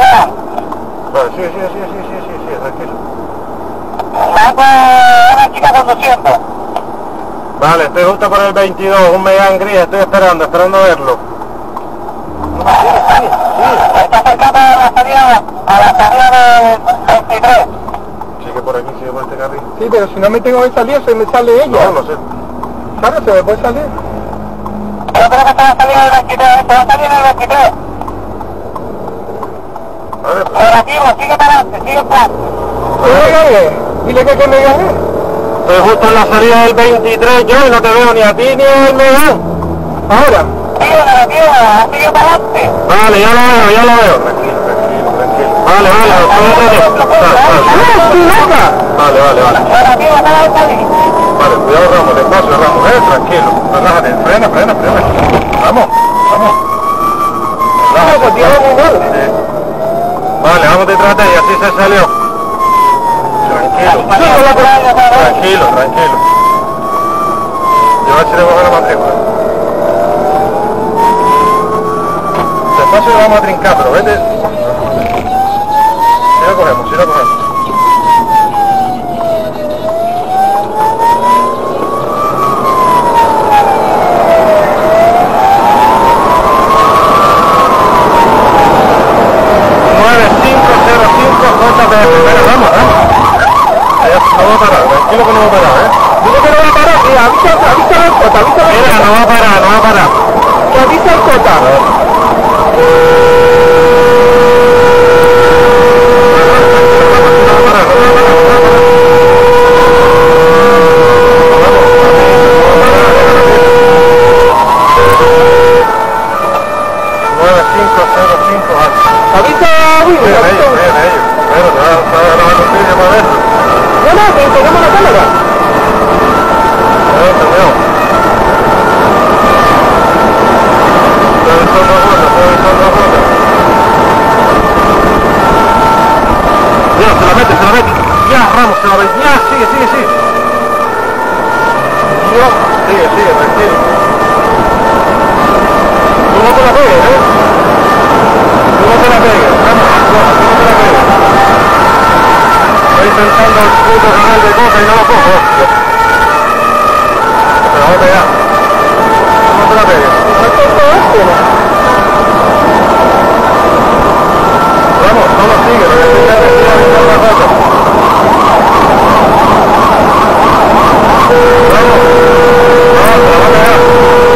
Vale, sí, sí, sí, sí, sí, sí, sí, tranquilo. una chica conduciendo. Vale, estoy justo por el 22, un Megane gris, estoy esperando, esperando verlo. Está acercando a la salida, a la salida del 23. Sigue por aquí, sigue por este carril. Sí, pero si no me tengo que salir, se me sale ella. No, no sé. Claro, se me puede salir. Yo creo que está a la salida del 23, está a la salida del 23. Negativo, sigue para adelante, sigue para adelante. ¿Qué me? Dile que, me gané. estoy justo en la salida del 23 yo y no te veo ni a ti ni al Megane. Ahora. Sigue negativo, sigue para adelante. Vale, ya lo veo, ya lo veo. Tranquilo, tranquilo, tranquilo. Vale, vale, Vale, ¡Ah! Vale, vale. Negativo, para adelante. Vale, cuidado Ramos, despacio Ramos, eh, tranquilo. Relájate, frena, frena, frena. Vamos, vamos. No, pues tío, muy mal. Sí. Vale, vamos detrás de ella, así se salió. Tranquilo. Tranquilo, tranquilo. Yo a ver si le cojo la matrícula. Despacio le vamos a trincar, pero vete. Si la cogemos, si la cogemos. nueve cinco cero cinco JPF. Venga, vamos, vamos. Eh, No va a parar, tranquilo que no va a parar, ¿eh? Dile que no va a parar, sí, avisa, avisa al cota, avisa al Mira, cota. no va a parar, no va a parar. Que avisa al cota. No va a parar, no va a parar. Nueve cinco cero cinco Avisa a Willy, Miren avisa ellos, a Willy. miren ellos. Bueno, te va te va a dar la noticia para verlo. No, no, que encendemos la cámara. Veo, te veo. Estoy avisando a Juan, estoy avisando a Juan. Ya, se la mete, se la mete. Ya, Ramos, se la mete. Ya, sigue, sigue, sigue. Dios, sigue, sigue, tranquilo. Tú no te la pegues, ¿eh? Tú no te la pegues. Vamos, no, tú no te la pegues. Estoy intentando el puto canal de cosas y no lo cojo. Te la voy a pegar. No te la. Vamos, no lo sigue, lo que ya avisando la cosa. Vamos. No, se la va a pegar.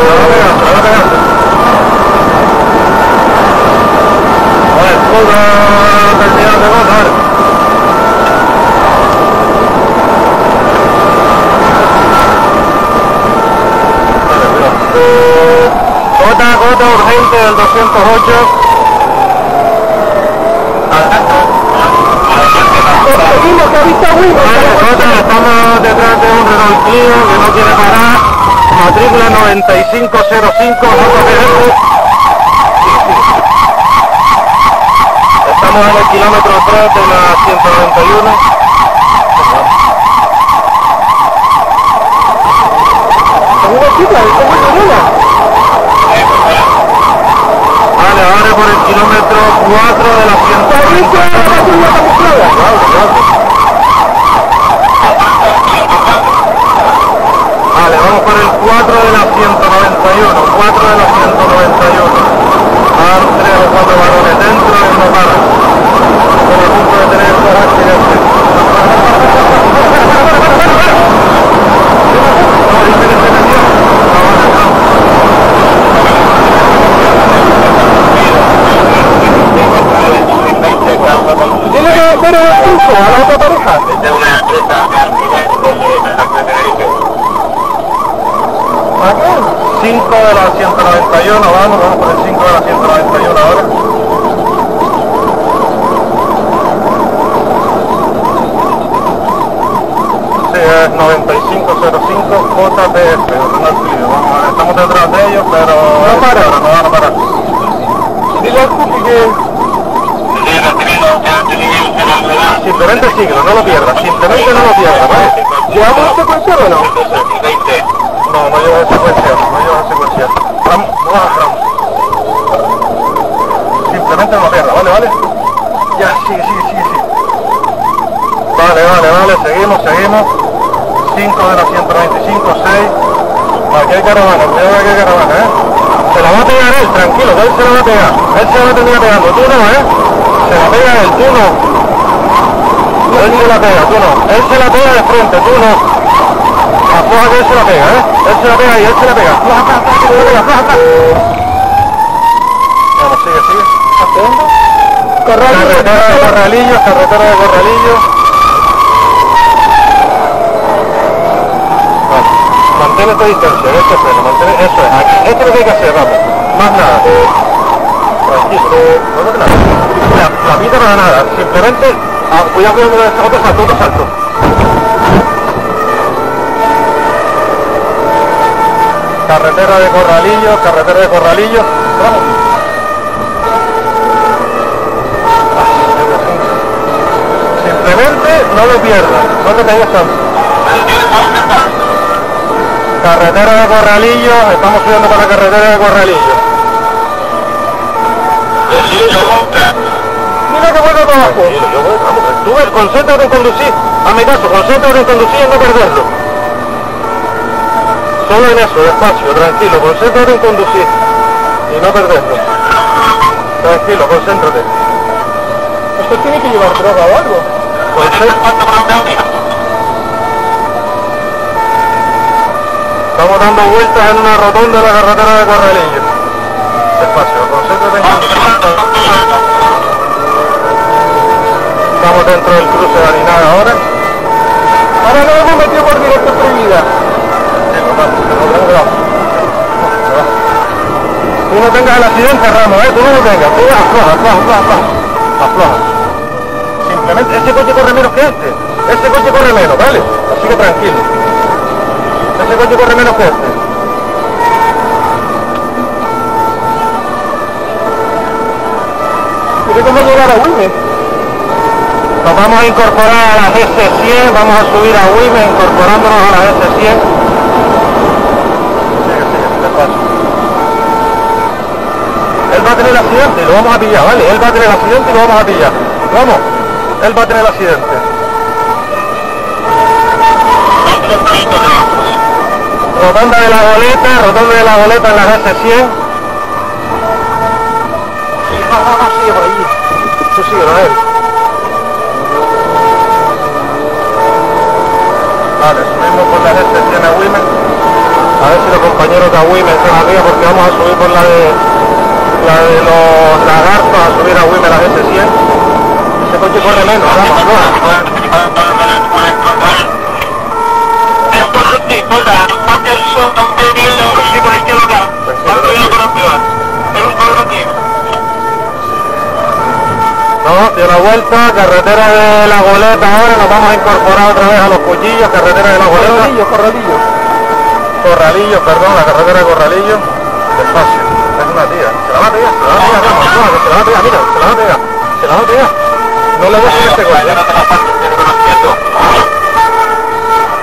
Se la va a pegar, se la va a pegar. A ver, puta cantidad de cosas, a ver. Vale, cuidado. Gota, gota urgente del 208. Seguimos, que avisa a Willy. Vale, nosotros estamos detrás de un Renault Clio que no quiere parar. Matrícula 9505 JPF. Estamos en el kilómetro 3 de la 191. Seguro, chica, ¿cómo es Lorena? Vale, ahora por el kilómetro 4 de la Avisa a la 191. patrulla camuflada. Vale, vamos por el 4 de la 191, 4 de la 191. Van tres o cuatro varones dentro y no paran. A punto de tener dos accidentes. Que el truco a la otra pareja. ¿A 5 de la 191, vamos, vamos por el 5 de la 191 ahora. Sí, es 9505 JPF, Renault Clio. Vamos, estamos detrás de ellos, pero No para. no van a parar. Dile al Cookie que... Simplemente síguelo, no lo pierdas, simplemente no lo pierdas, ¿vale? ¿Llevamos secuencial o no? No, no lleva secuencia, no lleva secuencia. Tramo, no baja. Simplemente en la tierra, ¿vale, vale? Ya, sí sí sí sí Vale, vale, vale, seguimos, seguimos. 5 de la 125, 6. Aquí hay caravana, cuidado aquí hay caravana, ¿eh? Se la va a pegar él, tranquilo, que él se la va a pegar. Él se la va a terminar pegando, tú no, ¿eh? Se la pega él, tú no. Él se la pega, tú no. Él se la pega de frente, tú no. Que él se la pega, ¿eh? Él se la pega y él se la pega. Se la. Vamos, sigue, sigue. Carretera de Corralillo, carretera de Corralillo. Vale. Mantén esta distancia, este freno, mantén, eso es, aquí, esto es lo que hay que hacer, vamos, más nada. Tranquilo, no nada. La, la pita no da nada, simplemente, ah, cuidado, cuidado, cuidado, otro salto, otro salto. Carretera de Corralillo, carretera de Corralillo, vamos. Simplemente no lo pierdas, no te caigas tanto. Carretera de Corralillo, estamos subiendo por la carretera de Corralillo. Mira que vuelve para abajo. Yo voy, vamos, tú ves, concéntrate en conducir. A mi caso, concéntrate en conducir y no perderlo. Solo en eso, despacio, tranquilo, concéntrate en conducir y no perderlo. Tranquilo, concéntrate. ¿Usted tiene que llevar droga o algo? Puede ser. Estamos dando vueltas en una rotonda de la carretera de Corralillo. Despacio, concéntrate en Estamos dentro del cruce de Arinaga ahora. Ahora nos hemos metido por directo prohibida. Tú no tengas el accidente, Ramos, ¿eh? Tú no lo tengas. Tú afloja, afloja, afloja, afloja. Simplemente, ese coche corre menos que este. Ese coche corre menos, ¿vale? Así que tranquilo. Ese coche corre menos que este. ¿Tiene cómo llegar a Wilmes? Nos vamos a incorporar a la GC100, vamos a subir a Wime incorporándonos a la GC100. Él va a tener el accidente lo vamos a pillar, ¿vale? Él va a tener el accidente y lo vamos a pillar. Vamos, él va a tener el accidente. Rotonda de la goleta, rotonda de la goleta en la GC100. Sí, no, no, no, sigue por allí. Tú sigue, no él. Vale, subimos por la GC100 a Wimen. A ver si los compañeros de Wimen están arriba porque vamos a subir por la de la de los lagartos a subir a Wimen la GC100. Ese coche corre menos, vamos, no. No, de la vuelta, carretera de la goleta ahora, nos vamos a incorporar otra vez a los cuchillos, carretera de la goleta. Corralillo, corralillo. Corralillo, perdón, la carretera de Corralillo. Despacio, es una tía. Se la va a pegar, se la va a pegar, vamos, que se la va a pegar, mira, se la va a pegar. Se la va a pegar. No le dejes este coche.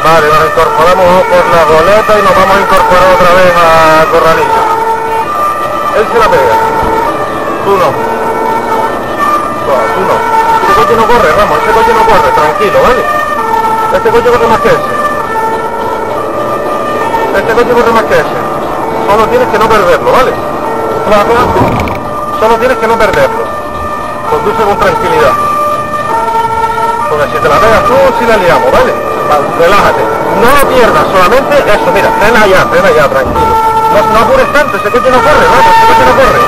Vale, nos incorporamos por la goleta y nos vamos a incorporar otra vez a Corralillo. Él se la pega. Tú no. No, tú no. Ese coche no corre, Ramos, ese coche no corre, tranquilo, ¿vale? Este coche corre más que ese. Solo tienes que no perderlo, ¿vale? Solo tienes que no perderlo. Conduce con tranquilidad. Porque si te la pegas tú, si la liamos, ¿vale? Va, Relájate. No lo pierdas, solamente eso, mira, frena ya, frena ya, tranquilo. No, no apures tanto, ese coche no corre, vamos, ese coche no corre.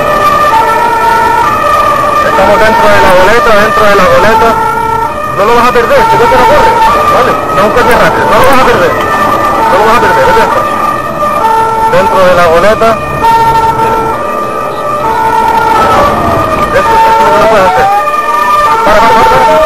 Estamos dentro de la boleta, dentro de la boleta. No lo vas a perder, ese coche no corre, ¿vale? No es un no lo vas a perder. No lo vas a perder, vete despacio dentro de la boleta. Esto, esto no lo puedes hacer. Para, para, para, para.